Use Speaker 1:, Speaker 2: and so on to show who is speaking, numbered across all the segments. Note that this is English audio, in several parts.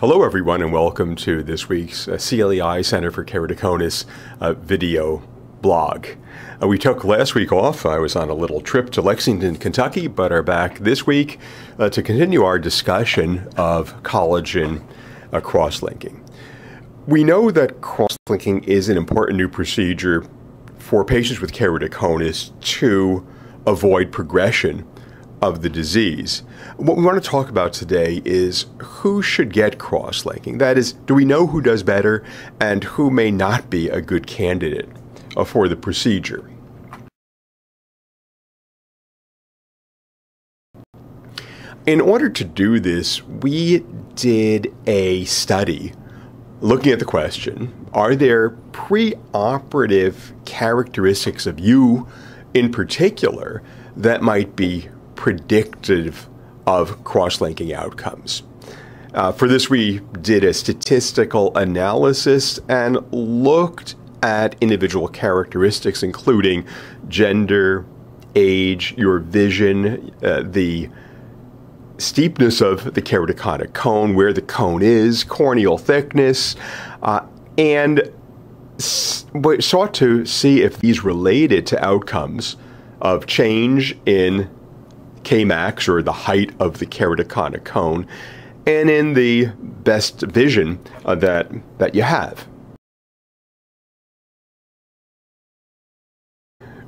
Speaker 1: Hello, everyone, and welcome to this week's uh, CLEI Center for Keratoconus uh, video blog. Uh, we took last week off. I was on a little trip to Lexington, Kentucky, but are back this week uh, to continue our discussion of collagen uh, cross-linking. We know that cross-linking is an important new procedure for patients with keratoconus to avoid progression of the disease. What we want to talk about today is who should get cross linking. That is, do we know who does better and who may not be a good candidate uh, for the procedure? In order to do this, we did a study looking at the question Are there preoperative characteristics of you in particular that might be predictive of cross-linking outcomes. Uh, for this, we did a statistical analysis and looked at individual characteristics, including gender, age, your vision, uh, the steepness of the keratoconic cone, where the cone is, corneal thickness, uh, and sought to see if these related to outcomes of change in Kmax, or the height of the keratoconic cone, and in the best vision uh, that, that you have.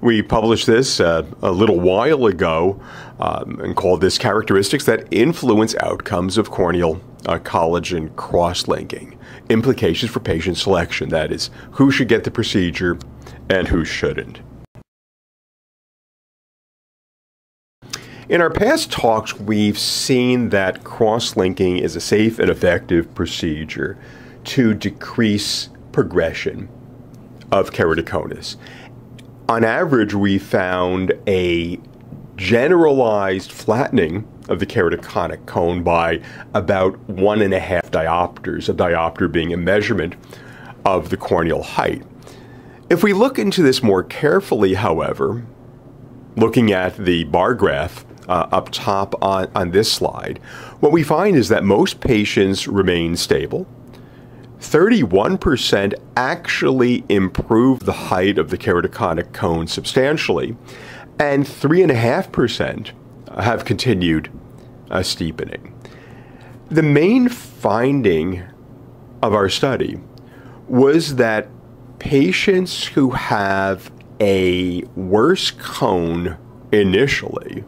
Speaker 1: We published this uh, a little while ago um, and called this Characteristics that Influence Outcomes of Corneal uh, Collagen Cross-Linking. Implications for patient selection, that is, who should get the procedure and who shouldn't. In our past talks, we've seen that cross-linking is a safe and effective procedure to decrease progression of keratoconus. On average, we found a generalized flattening of the keratoconic cone by about one and a half diopters, a diopter being a measurement of the corneal height. If we look into this more carefully, however, looking at the bar graph uh, up top on, on this slide, what we find is that most patients remain stable. 31% actually improve the height of the keratoconic cone substantially, and 3.5% have continued uh, steepening. The main finding of our study was that patients who have a worse cone initially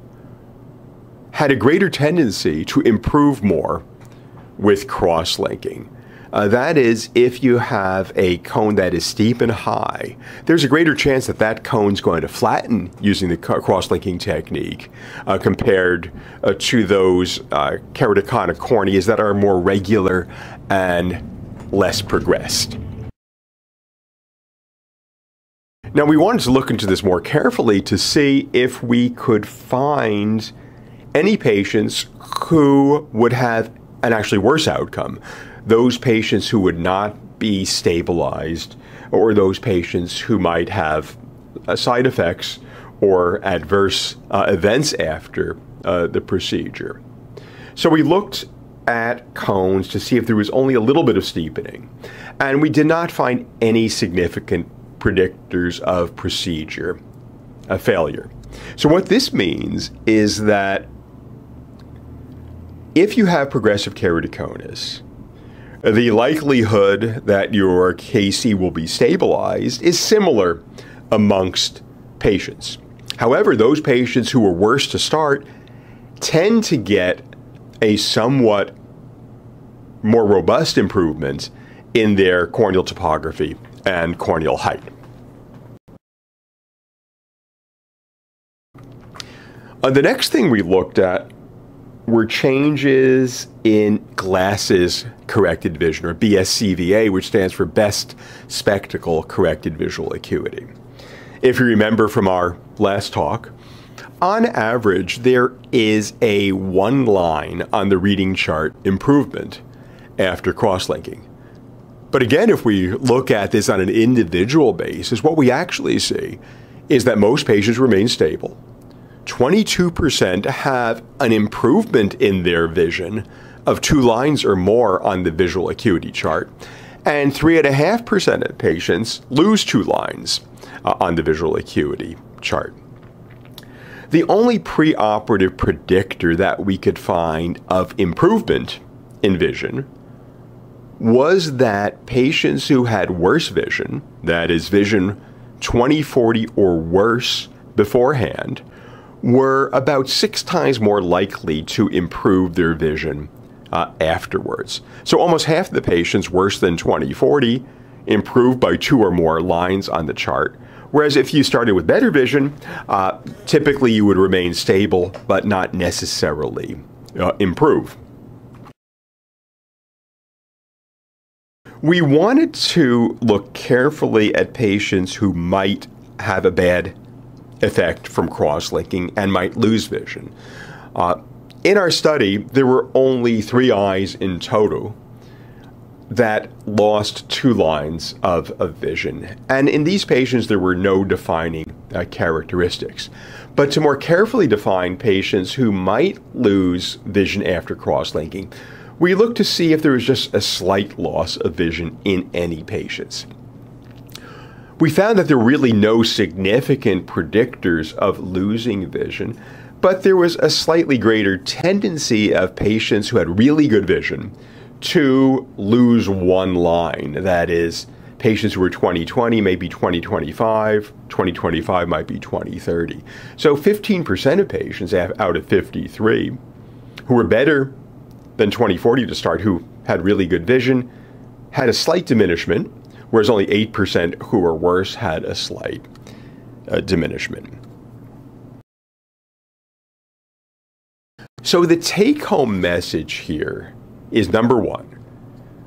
Speaker 1: had a greater tendency to improve more with cross-linking. Uh, that is, if you have a cone that is steep and high, there's a greater chance that that cone is going to flatten using the cross-linking technique uh, compared uh, to those uh, keratoconic corneas that are more regular and less progressed. Now, we wanted to look into this more carefully to see if we could find any patients who would have an actually worse outcome. Those patients who would not be stabilized, or those patients who might have uh, side effects or adverse uh, events after uh, the procedure. So we looked at cones to see if there was only a little bit of steepening, and we did not find any significant predictors of procedure a failure. So what this means is that if you have progressive keratoconus, the likelihood that your KC will be stabilized is similar amongst patients. However, those patients who are worse to start tend to get a somewhat more robust improvement in their corneal topography and corneal height. Uh, the next thing we looked at were changes in glasses corrected vision, or BSCVA, which stands for Best Spectacle Corrected Visual Acuity. If you remember from our last talk, on average, there is a one line on the reading chart improvement after cross-linking. But again, if we look at this on an individual basis, what we actually see is that most patients remain stable 22% have an improvement in their vision of two lines or more on the visual acuity chart, and 3.5% of patients lose two lines uh, on the visual acuity chart. The only preoperative predictor that we could find of improvement in vision was that patients who had worse vision, that is, vision 2040 or worse beforehand, were about six times more likely to improve their vision uh, afterwards. So almost half of the patients worse than 2040 improved by two or more lines on the chart. Whereas if you started with better vision, uh, typically you would remain stable but not necessarily uh, improve. We wanted to look carefully at patients who might have a bad effect from cross-linking and might lose vision. Uh, in our study, there were only three eyes in total that lost two lines of, of vision. And in these patients, there were no defining uh, characteristics. But to more carefully define patients who might lose vision after cross linking, we looked to see if there was just a slight loss of vision in any patients. We found that there were really no significant predictors of losing vision, but there was a slightly greater tendency of patients who had really good vision to lose one line. That is, patients who were 2020 may be 2025, 2025 might be 2030. So 15% of patients out of 53 who were better than 2040 to start, who had really good vision, had a slight diminishment, whereas only 8% who were worse had a slight uh, diminishment. So the take home message here is number one,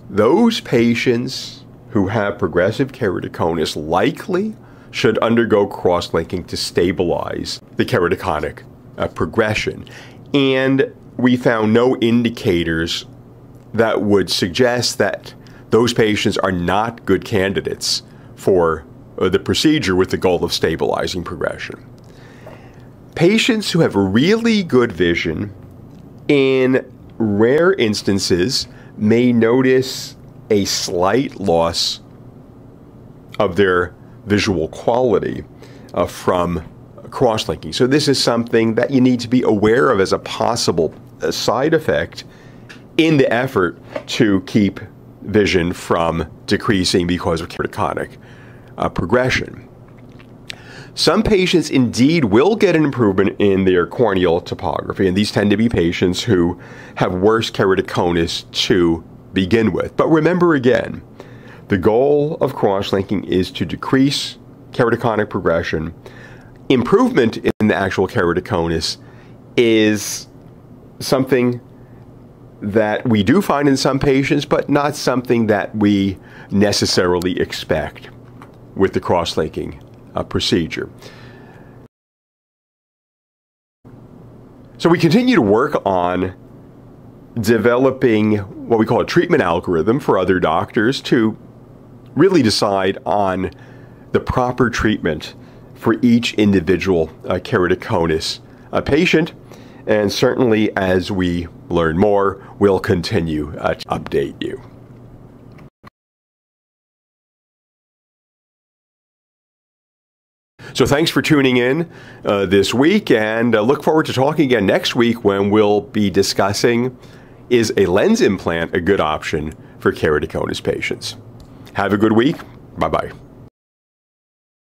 Speaker 1: those patients who have progressive keratoconus likely should undergo cross-linking to stabilize the keratoconic uh, progression. And we found no indicators that would suggest that those patients are not good candidates for uh, the procedure with the goal of stabilizing progression. Patients who have really good vision in rare instances may notice a slight loss of their visual quality uh, from cross-linking. So this is something that you need to be aware of as a possible uh, side effect in the effort to keep vision from decreasing because of keratoconic uh, progression. Some patients indeed will get an improvement in their corneal topography, and these tend to be patients who have worse keratoconus to begin with. But remember again, the goal of cross-linking is to decrease keratoconic progression. Improvement in the actual keratoconus is something that we do find in some patients, but not something that we necessarily expect with the cross-linking uh, procedure. So we continue to work on developing what we call a treatment algorithm for other doctors to really decide on the proper treatment for each individual uh, keratoconus uh, patient. And certainly as we learn more, we'll continue uh, to update you. So thanks for tuning in uh, this week, and uh, look forward to talking again next week when we'll be discussing is a lens implant a good option for keratoconus patients. Have a good week. Bye bye.